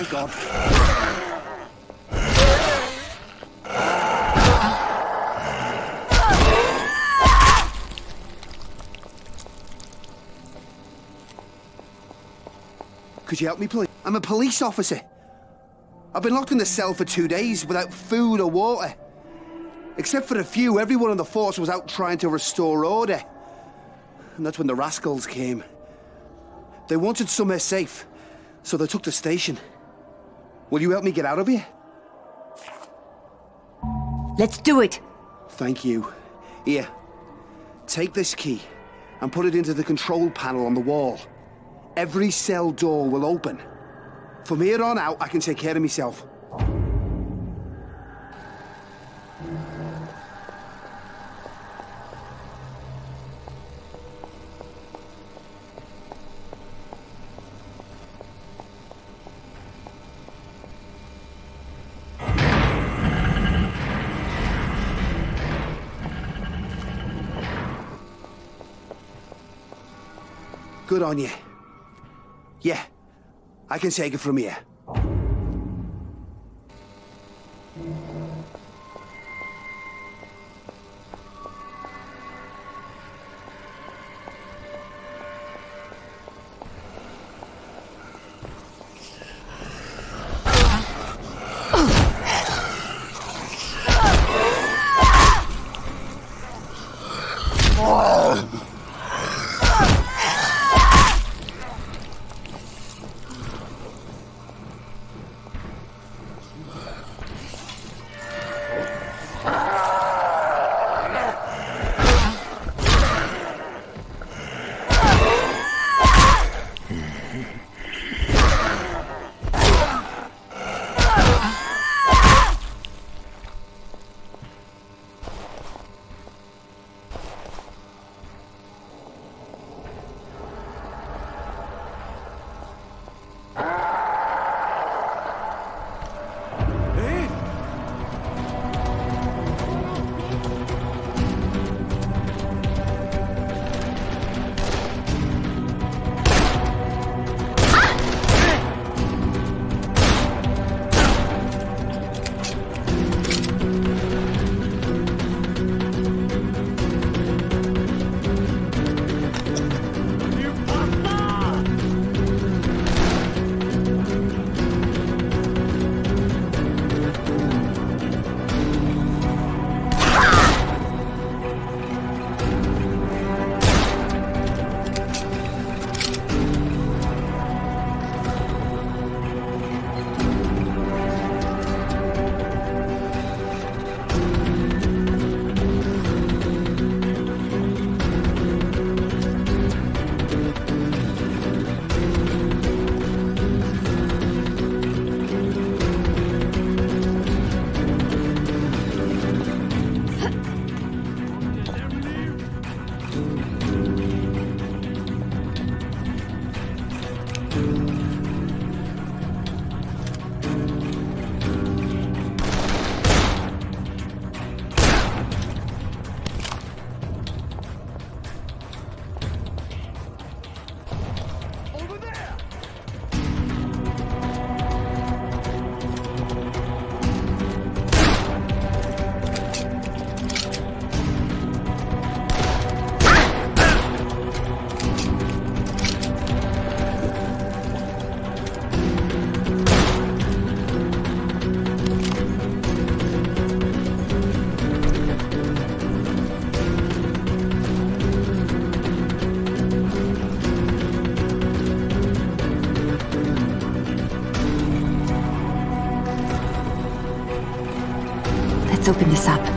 Thank God. Could you help me, please? I'm a police officer. I've been locked in the cell for two days without food or water. Except for a few, everyone on the force was out trying to restore order. And that's when the Raskols came. They wanted somewhere safe, so they took the station. Will you help me get out of here? Let's do it. Thank you. Here, take this key and put it into the control panel on the wall. Every cell door will open. From here on out, I can take care of myself. Good on you. Yeah, I can take it from here. Open this up.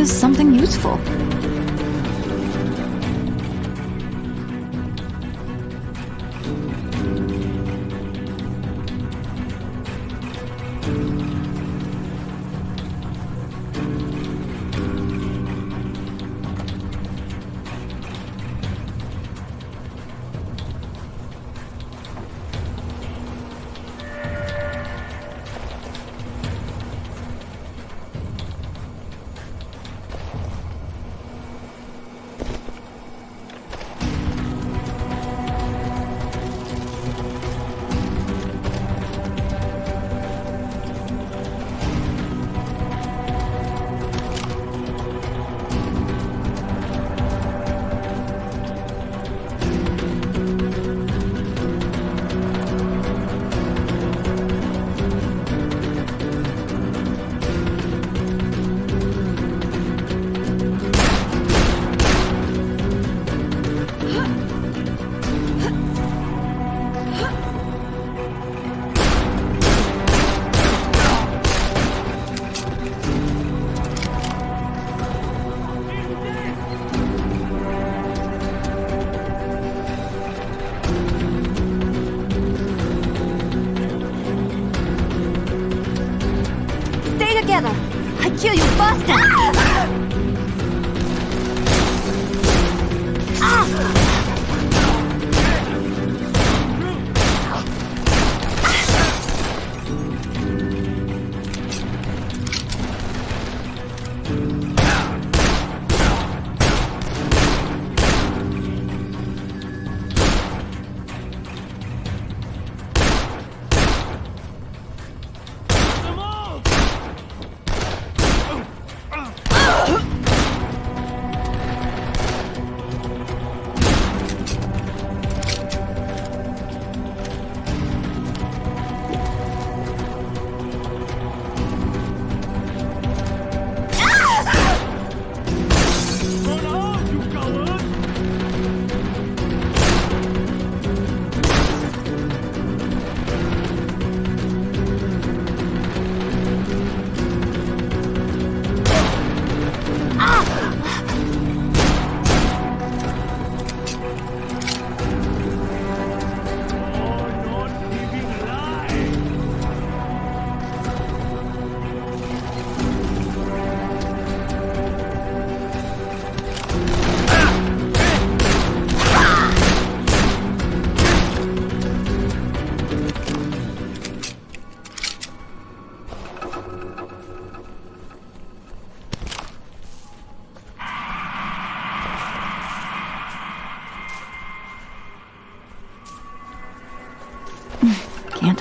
There's something useful.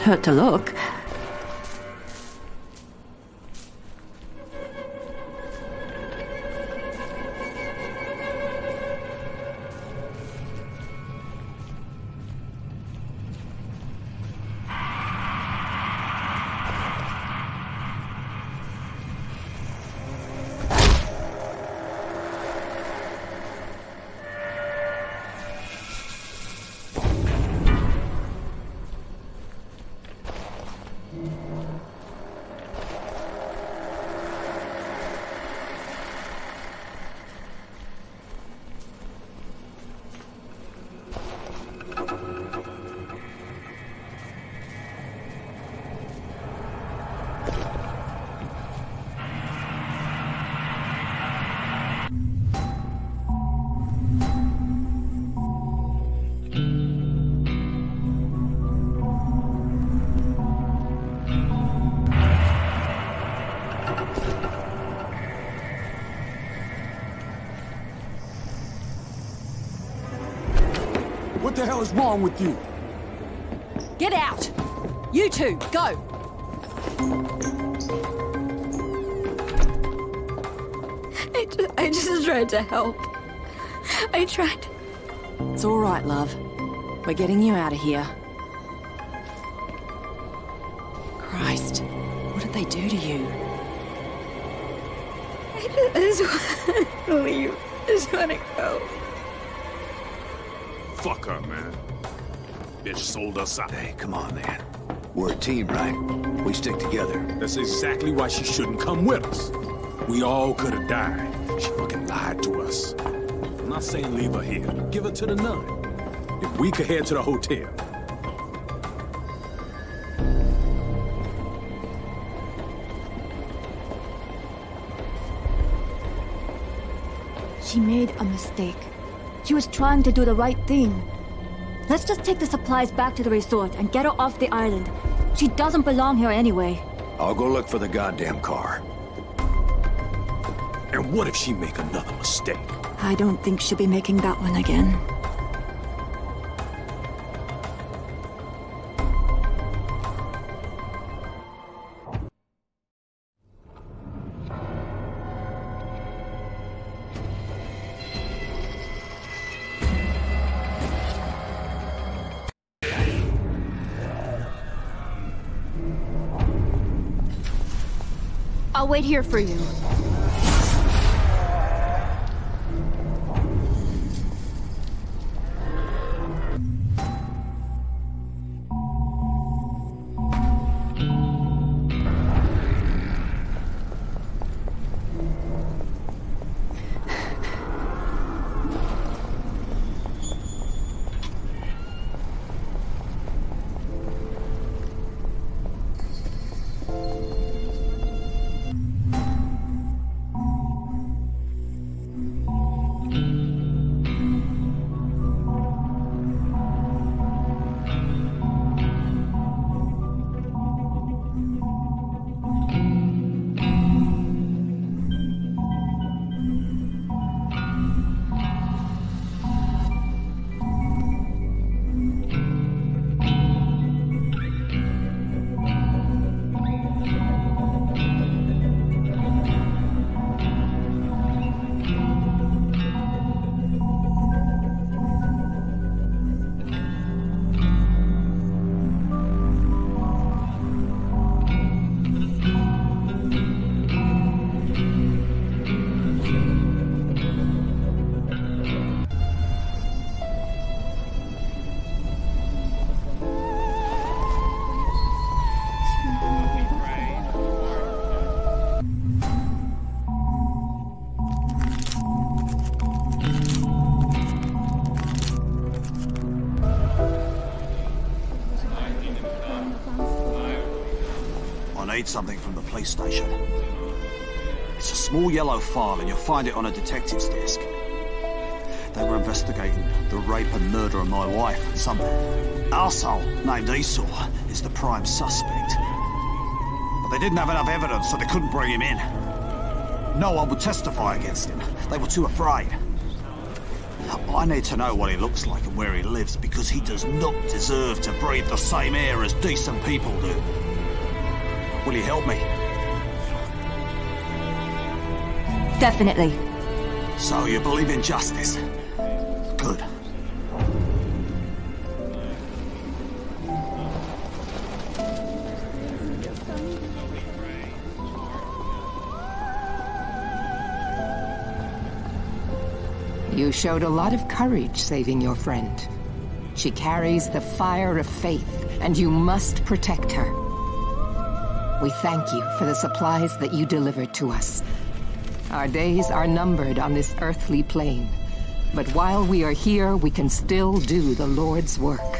Hurt to look. The hell is wrong with you? Get out! You two, go! I just, I just tried to help. I tried. It's all right, love. We're getting you out of here. Christ, what did they do to you? I just want to leave. I just want to go. Bitch sold us out. Hey, come on, man. We're a team, right? We stick together. That's exactly why she shouldn't come with us. We all could have died. She fucking lied to us. I'm not saying leave her here. Give her to the nun. If we could head to the hotel. She made a mistake. She was trying to do the right thing. Let's just take the supplies back to the resort and get her off the island. She doesn't belong here anyway. I'll go look for the goddamn car. And what if she make another mistake? I don't think she'll be making that one again. Wait here for you. Station. It's a small yellow file, and you'll find it on a detective's desk. They were investigating the rape and murder of my wife, and some arsehole named Esau is the prime suspect. But they didn't have enough evidence, so they couldn't bring him in. No one would testify against him. They were too afraid. I need to know what he looks like and where he lives because he does not deserve to breathe the same air as decent people do. Will you help me? Definitely. So you believe in justice? Good. You showed a lot of courage saving your friend. She carries the fire of faith, and you must protect her. We thank you for the supplies that you delivered to us. Our days are numbered on this earthly plane, but while we are here, we can still do the Lord's work.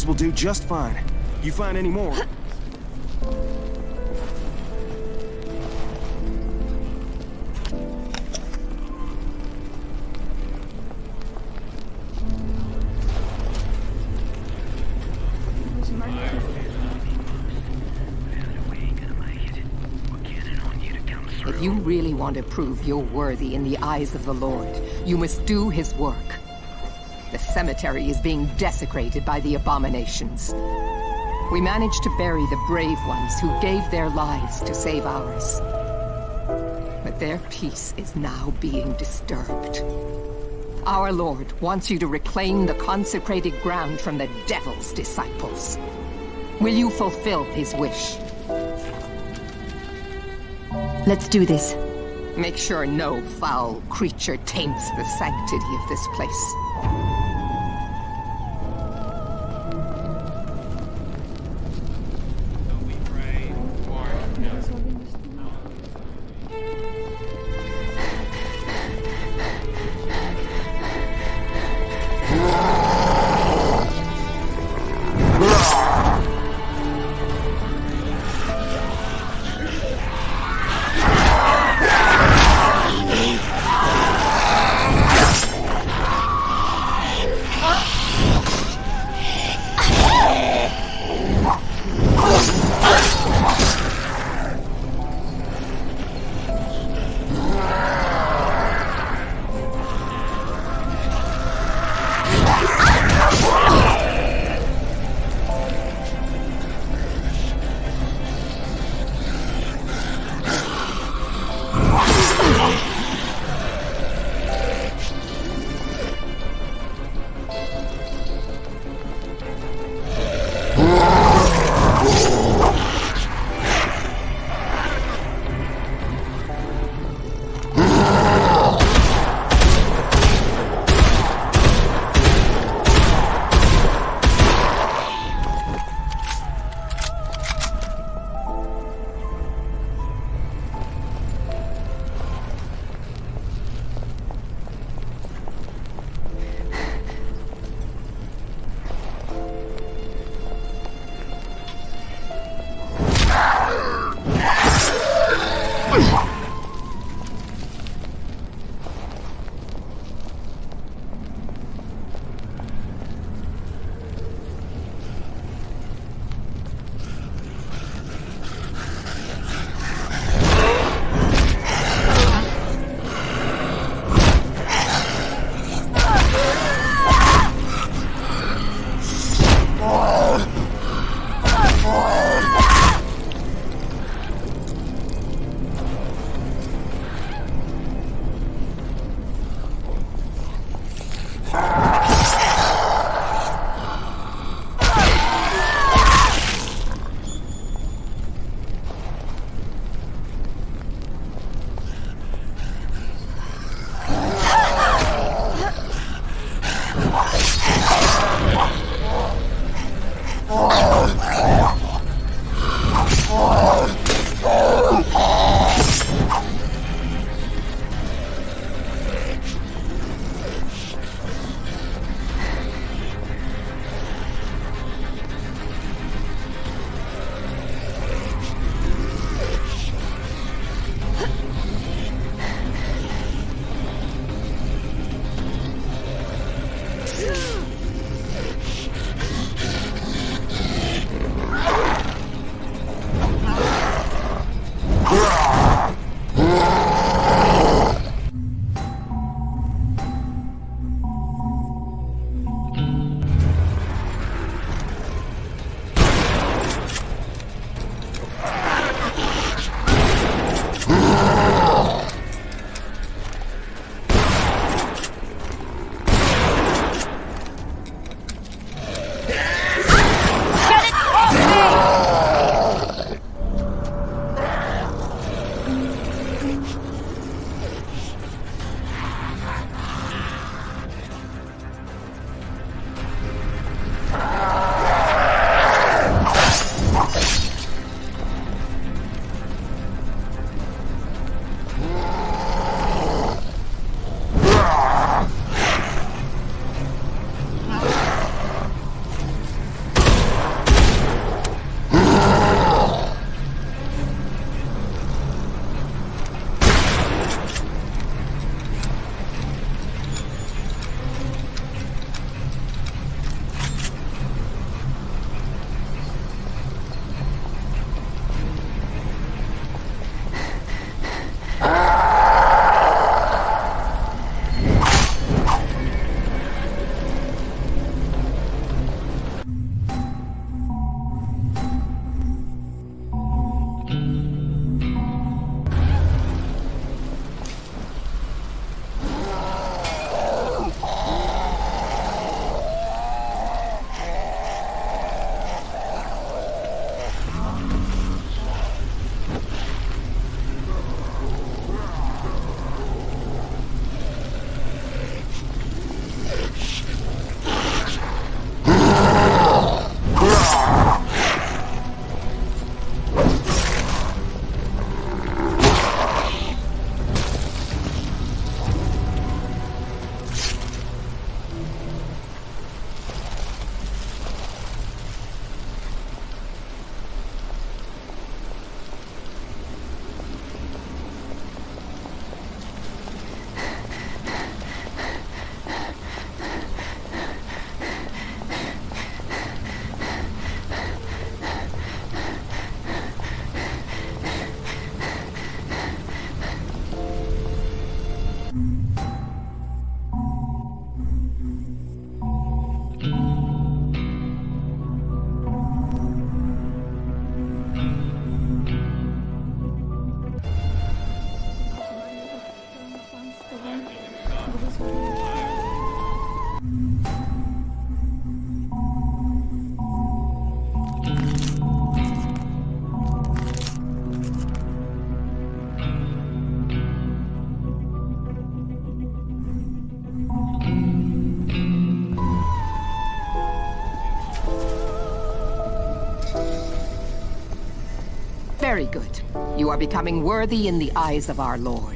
These will do just fine. You find any more? If you really want to prove you're worthy in the eyes of the Lord, you must do his work. The cemetery is being desecrated by the abominations. We managed to bury the brave ones who gave their lives to save ours. But their peace is now being disturbed. Our Lord wants you to reclaim the consecrated ground from the devil's disciples. Will you fulfill his wish? Let's do this. Make sure no foul creature taints the sanctity of this place. Very good. You are becoming worthy in the eyes of our Lord.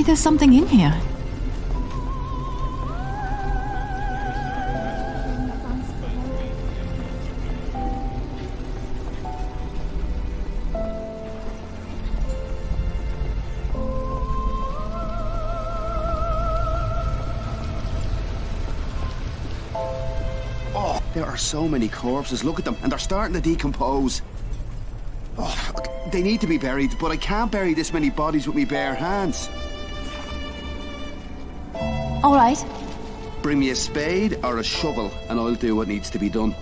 Maybe there's something in here. Oh, there are so many corpses. Look at them, and they're starting to decompose. Oh. They need to be buried, but I can't bury this many bodies with me bare hands. All right. Bring me a spade or a shovel, and I'll do what needs to be done.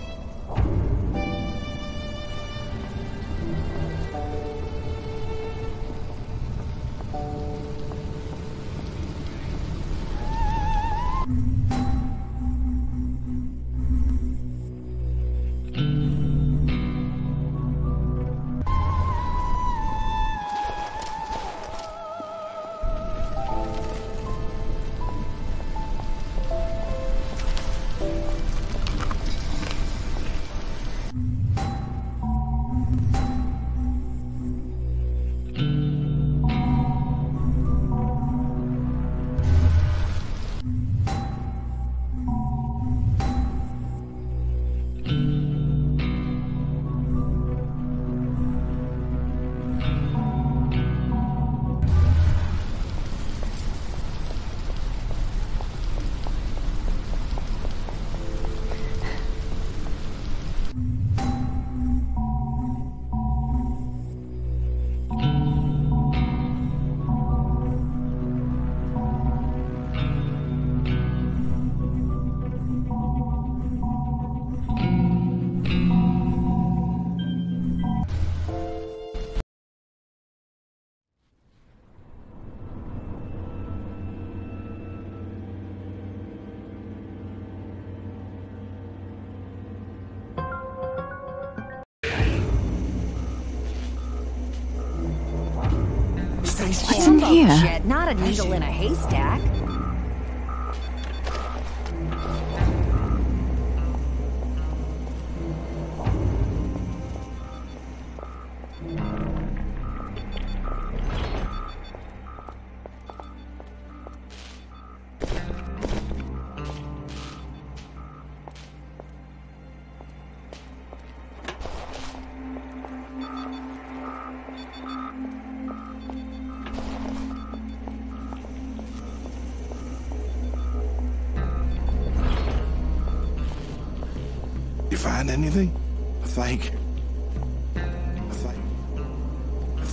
Not a needle in a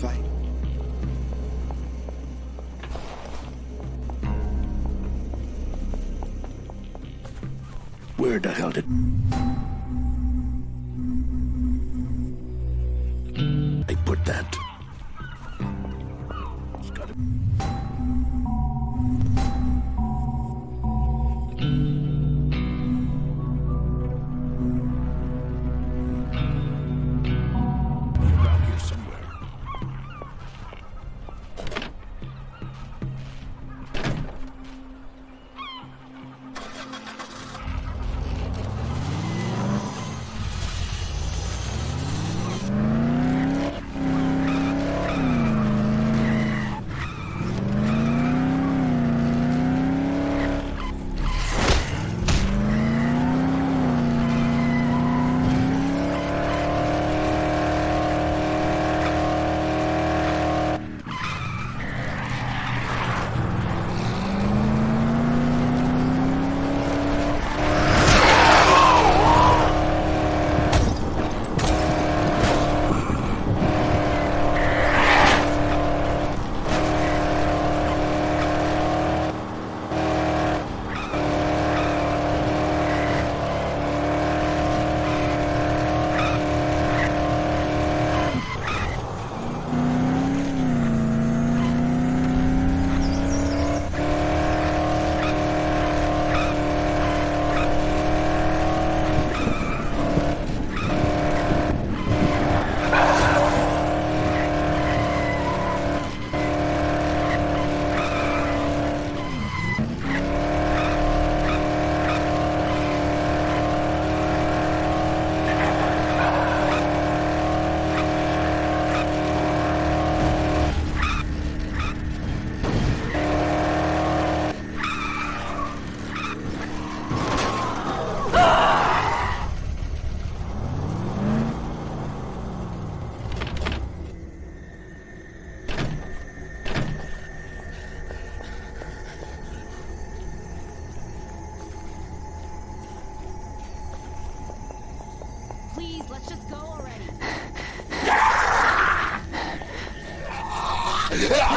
Think. Where the hell did... Let's just go already.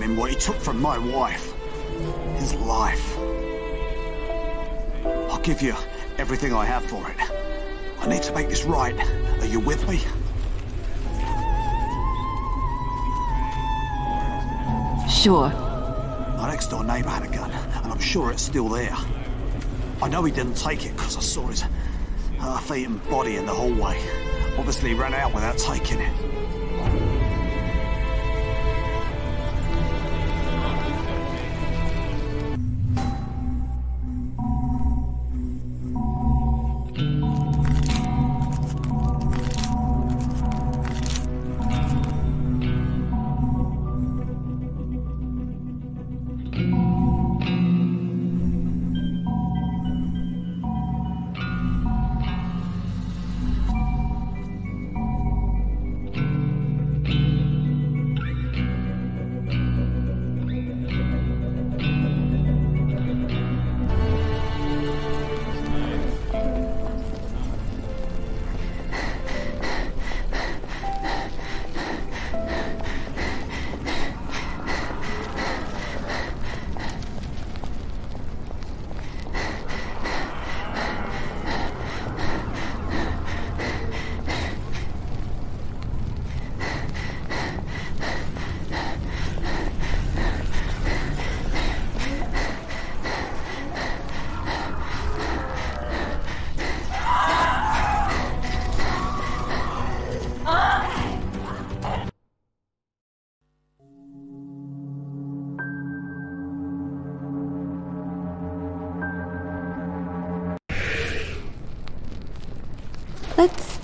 from him what he took from my wife. His life. I'll give you everything I have for it. I need to make this right. Are you with me? Sure. My next door neighbour had a gun, and I'm sure it's still there. I know he didn't take it because I saw his half-eaten body in the hallway. Obviously he ran out without taking it.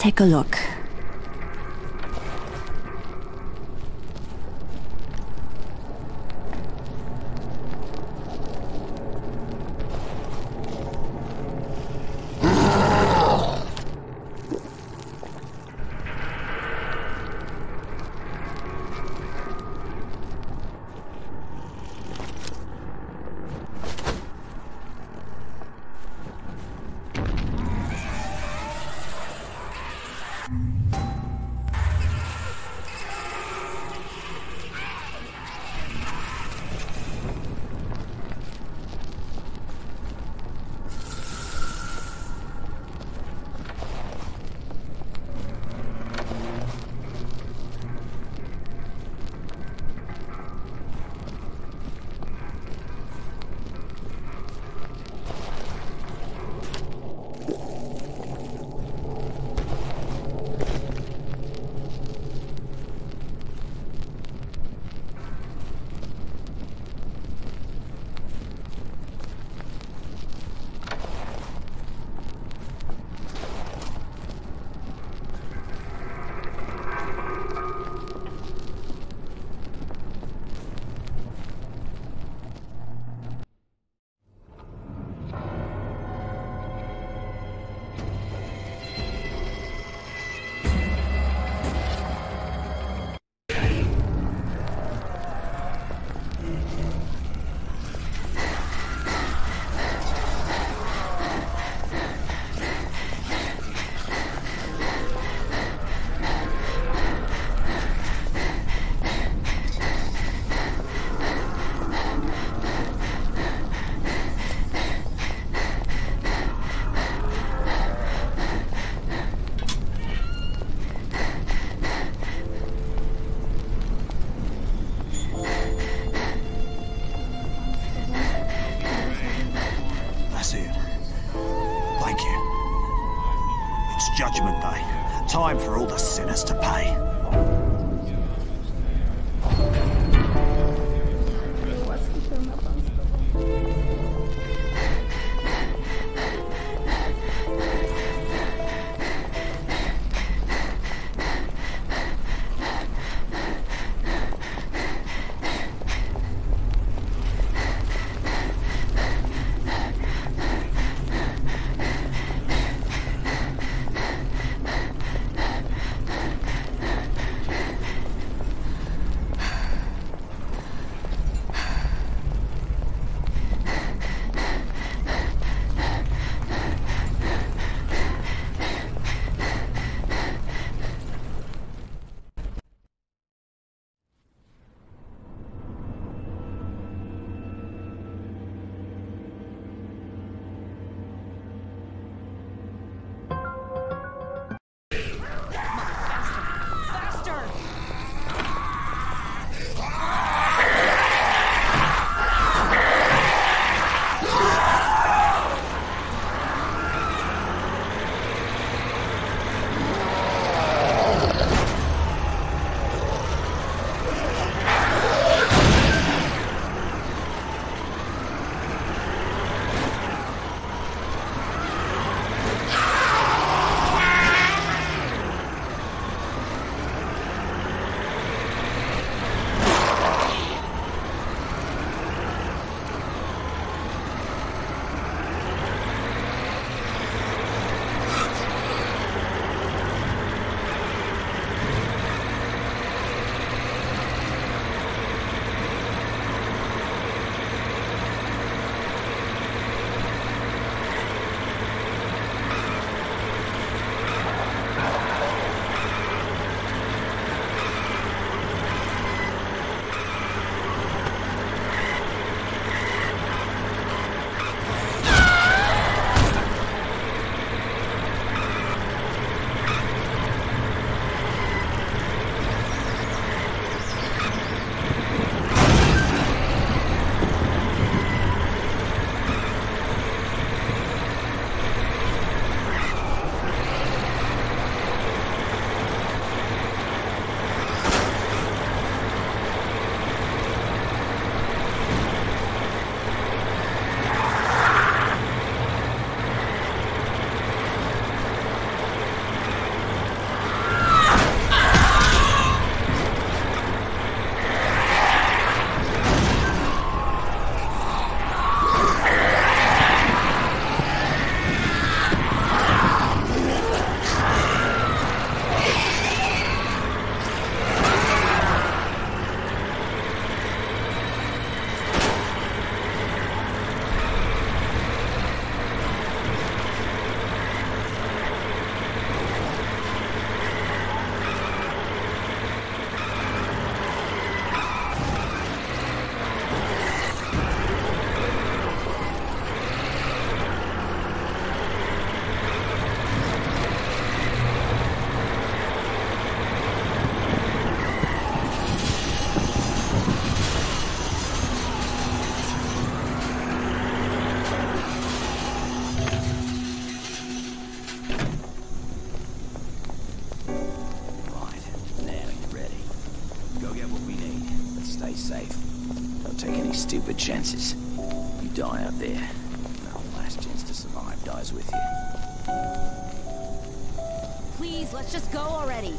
Take a look. Chances. You die out there. The last chance to survive dies with you. Please, let's just go already.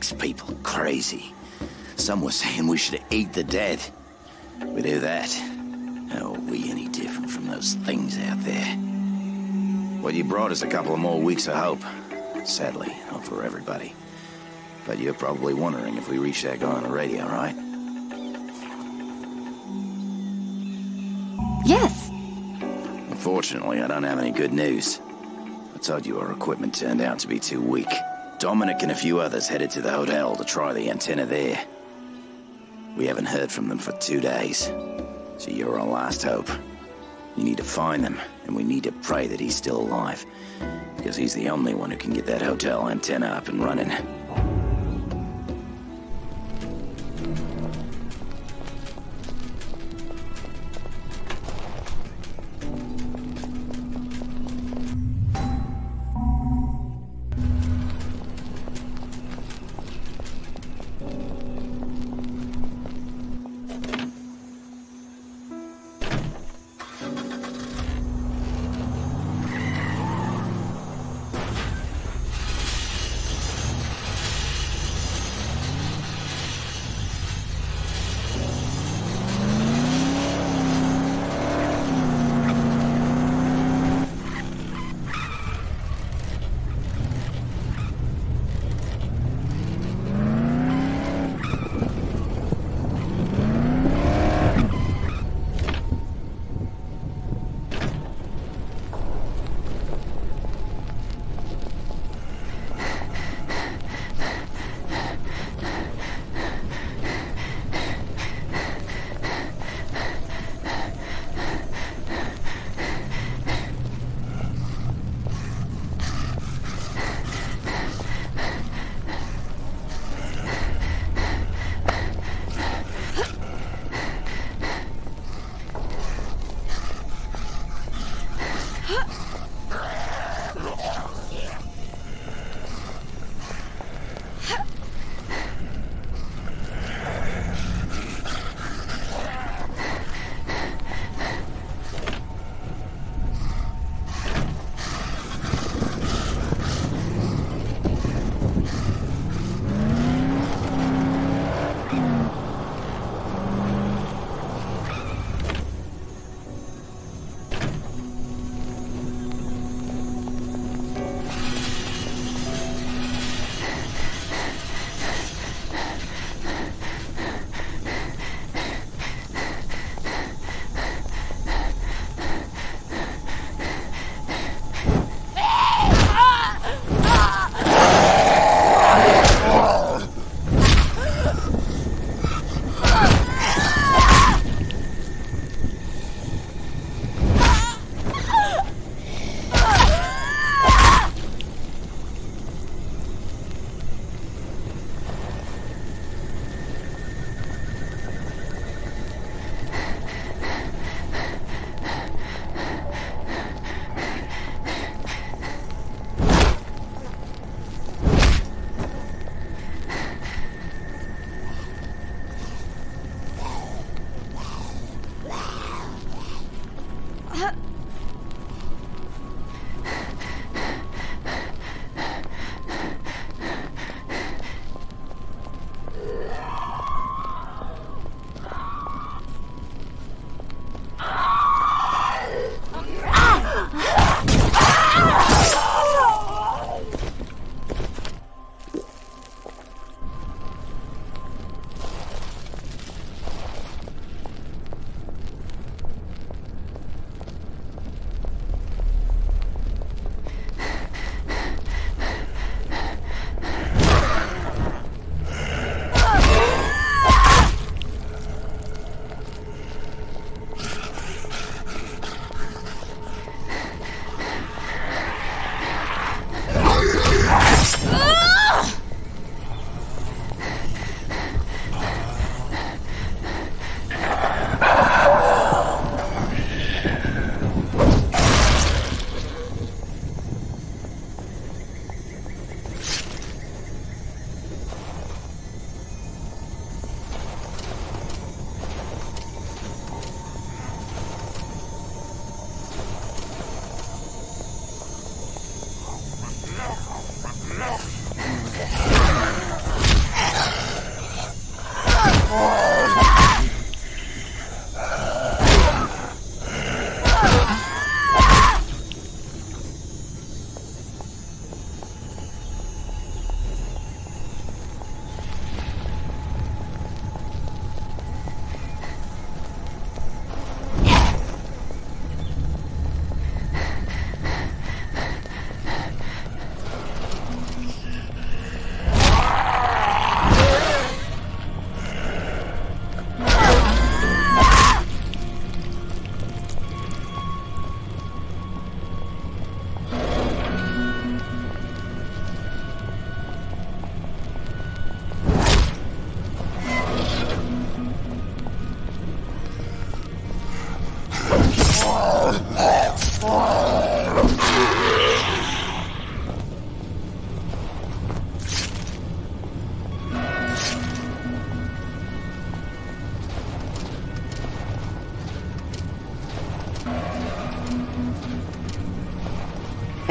Makes people crazy. Some were saying we should eat the dead. We do that. How are we any different from those things out there? What you brought is a couple of more weeks of hope. Sadly, not for everybody. But you're probably wondering if we reach that guy on the radio, right? Yes! Unfortunately, I don't have any good news. I told you our equipment turned out to be too weak. Dominic and a few others headed to the hotel to try the antenna there. We haven't heard from them for two days. So you're our last hope. You need to find them, and we need to pray that he's still alive. Because he's the only one who can get that hotel antenna up and running.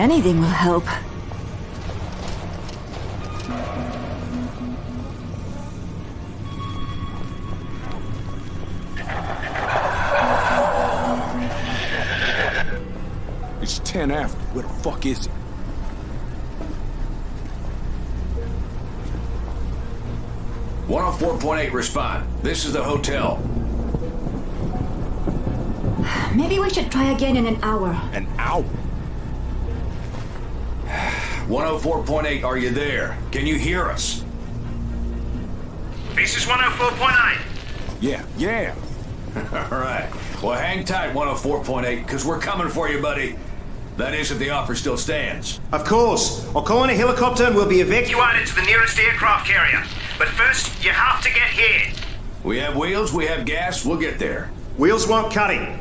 Anything will help. It's 10 after. Where the fuck is it? One hundred four point eight respond. This is the hotel. Maybe we should try again in an hour. An hour? 104.8, are you there? Can you hear us? This is 104.8. Yeah, yeah. All right. Well, hang tight, 104.8, because we're coming for you, buddy. That is, if the offer still stands. Of course. I'll call in a helicopter and we'll be evacuated. Evacuated to the nearest aircraft carrier. But first, you have to get here. We have wheels, we have gas, we'll get there. Wheels won't cut it.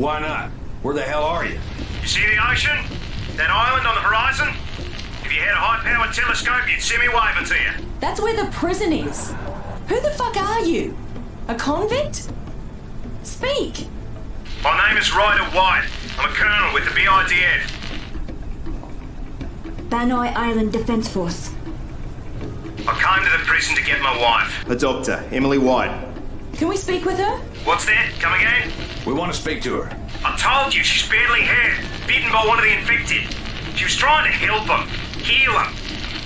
Why not? Where the hell are you? You see the ocean? That island on the horizon? If you had a high-powered telescope, you'd see me waving to you. That's where the prison is. Who the fuck are you? A convict? Speak! My name is Ryder White. I'm a colonel with the BIDF. Banoi Island Defense Force. I came to the prison to get my wife. A doctor, Emily White. Can we speak with her? What's that? Come again? We want to speak to her. I told you she's badly hurt, bitten by one of the infected. She was trying to help them, heal them.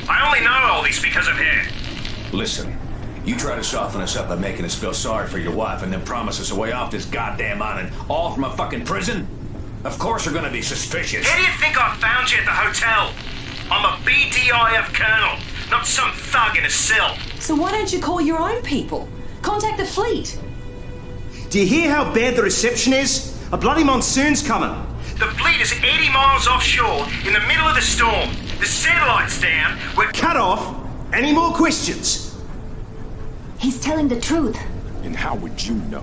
I only know all this because of her. Listen, you try to soften us up by making us feel sorry for your wife and then promise us a way off this goddamn island, all from a fucking prison? Of course we're gonna be suspicious. How do you think I found you at the hotel? I'm a BIDF colonel, not some thug in a cell. So why don't you call your own people? Contact the fleet. Do you hear how bad the reception is? A bloody monsoon's coming. The fleet is 80 miles offshore in the middle of the storm. The satellite's down. We're cut off. Any more questions? He's telling the truth. And how would you know?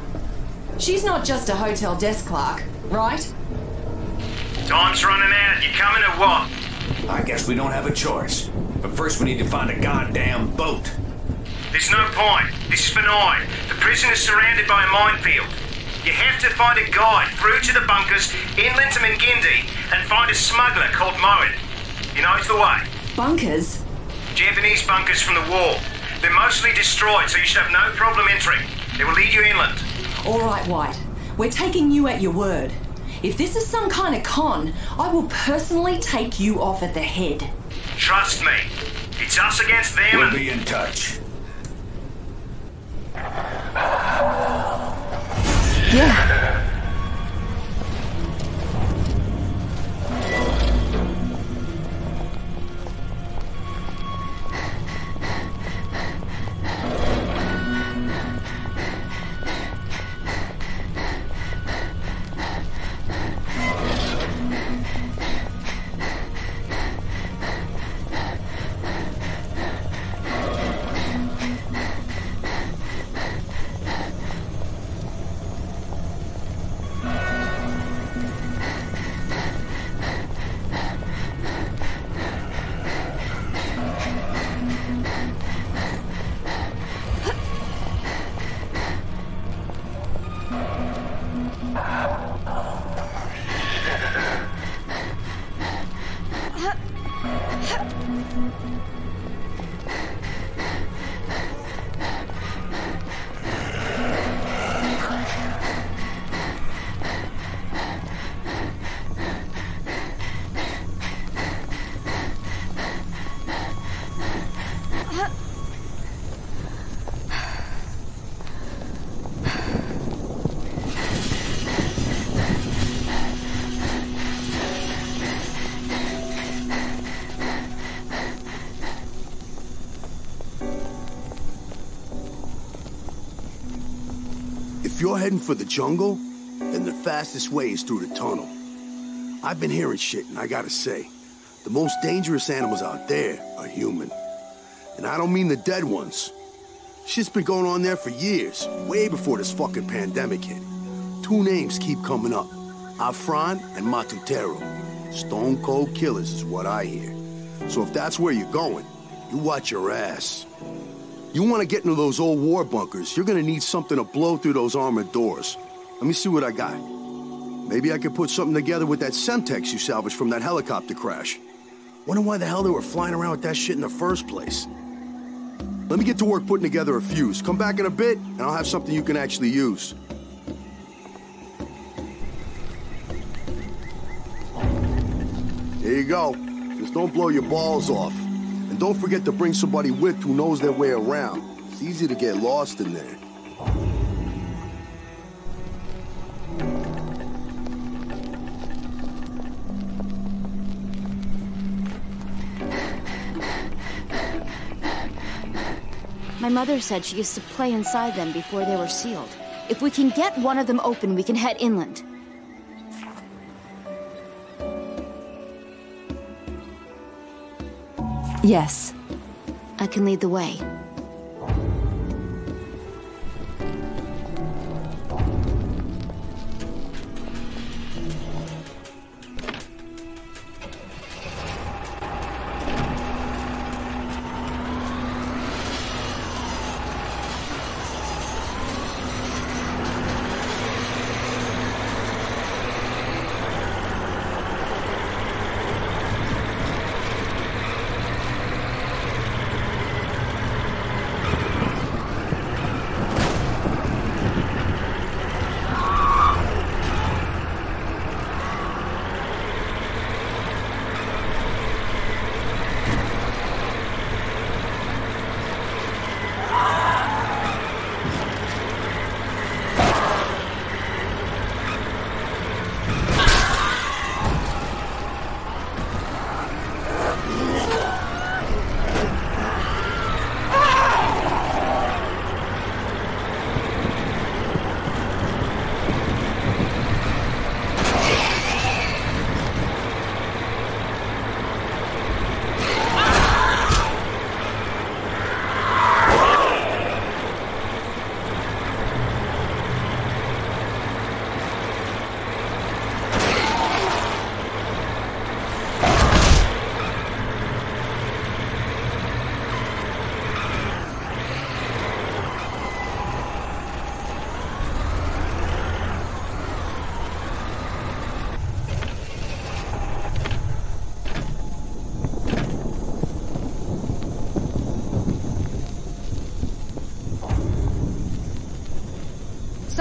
She's not just a hotel desk clerk, right? Time's running out. You coming or what? I guess we don't have a choice. But first we need to find a goddamn boat. There's no point. This is benign. The prison is surrounded by a minefield. You have to find a guide through to the bunkers inland to Mingindi and find a smuggler called Mowen. He knows the way. Bunkers? Japanese bunkers from the war. They're mostly destroyed, so you should have no problem entering. They will lead you inland. All right, White. We're taking you at your word. If this is some kind of con, I will personally take you off at the head. Trust me. It's us against them. We'll be in touch. Yeah. If you're heading for the jungle, then the fastest way is through the tunnel. I've been hearing shit, and I gotta say, the most dangerous animals out there are human. And I don't mean the dead ones. Shit's been going on there for years, way before this fucking pandemic hit. Two names keep coming up Afran and Matutero. Stone cold killers is what I hear. So if that's where you're going, you watch your ass. You want to get into those old war bunkers, you're gonna need something to blow through those armored doors. Let me see what I got. Maybe I could put something together with that Semtex you salvaged from that helicopter crash. Wonder why the hell they were flying around with that shit in the first place. Let me get to work putting together a fuse. Come back in a bit, and I'll have something you can actually use. Here you go. Just don't blow your balls off. Don't forget to bring somebody with who knows their way around. It's easy to get lost in there. My mother said she used to play inside them before they were sealed. If we can get one of them open, we can head inland. Yes. I can lead the way.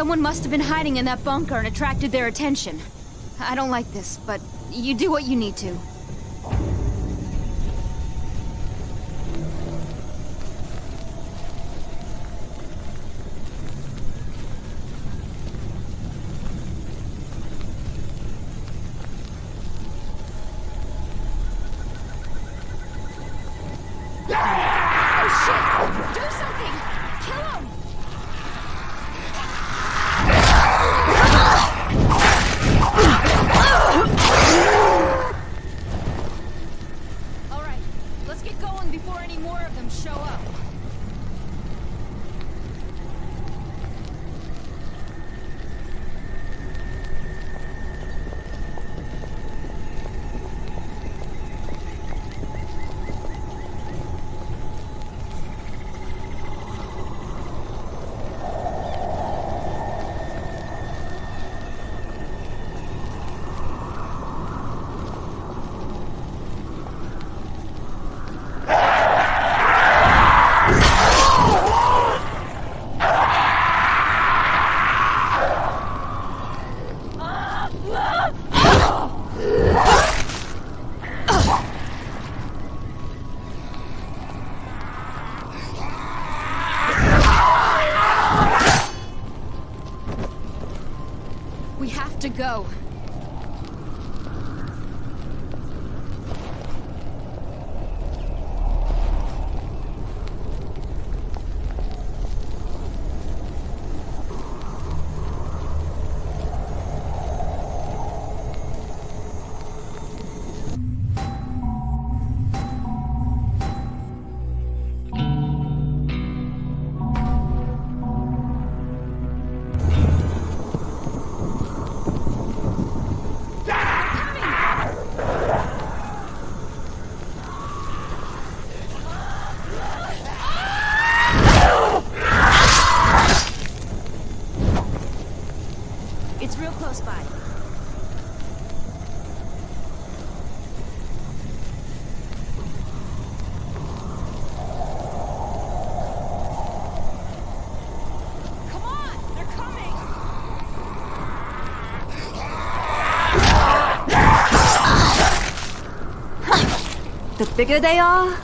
Someone must have been hiding in that bunker and attracted their attention. I don't like this, but you do what you need to. Go. The bigger they are,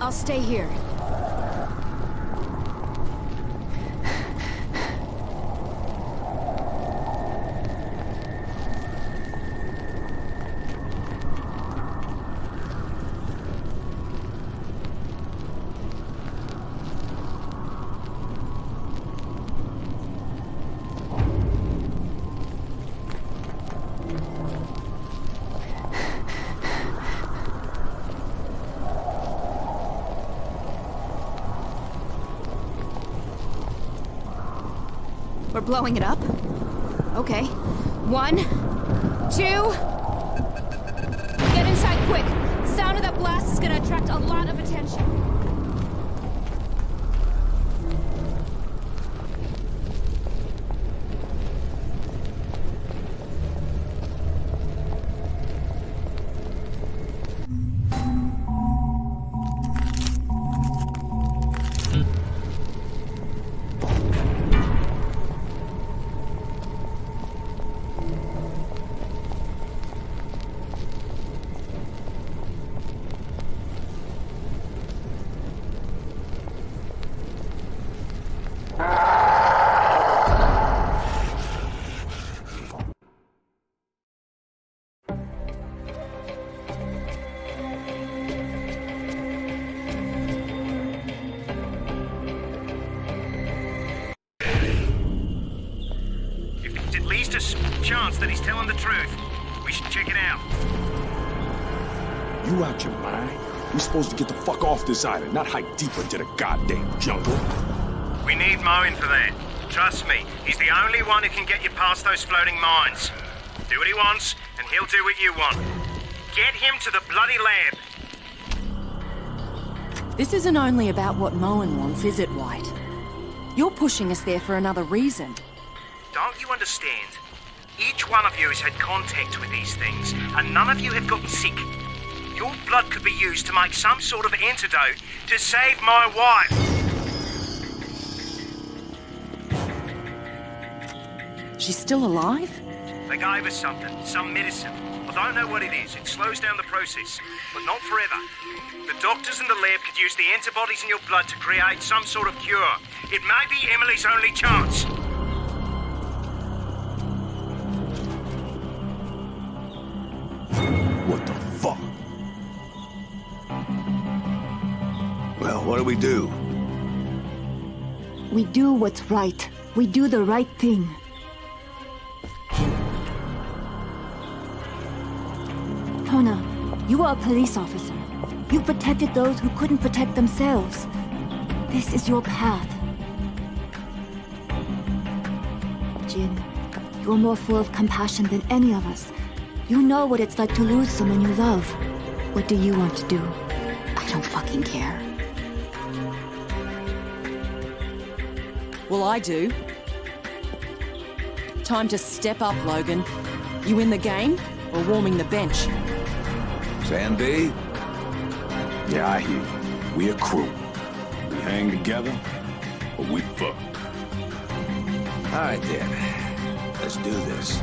I'll stay here. We're blowing it up? Okay. One, two... there's at least a chance that he's telling the truth, we should check it out. You out your mind? We're supposed to get the fuck off this island, not hike deeper into the goddamn jungle. We need Mowen for that. Trust me, he's the only one who can get you past those floating mines. Do what he wants, and he'll do what you want. Get him to the bloody lab. This isn't only about what Mowen wants, is it, White? You're pushing us there for another reason. Don't you understand? Each one of you has had contact with these things, and none of you have gotten sick. Your blood could be used to make some sort of antidote to save my wife. She's still alive? They gave us something, some medicine. I don't know what it is. It slows down the process, but not forever. The doctors in the lab could use the antibodies in your blood to create some sort of cure. It may be Emily's only chance. What do we do? we do what's right. We do the right thing. Purna, you are a police officer. You protected those who couldn't protect themselves. This is your path. Jin, you're more full of compassion than any of us. You know what it's like to lose someone you love. What do you want to do? I don't fucking care. Well, I do. Time to step up, Logan. You in the game or warming the bench? B? Yeah, I hear you. We a crew. We hang together, or we fuck. All right, then. Let's do this.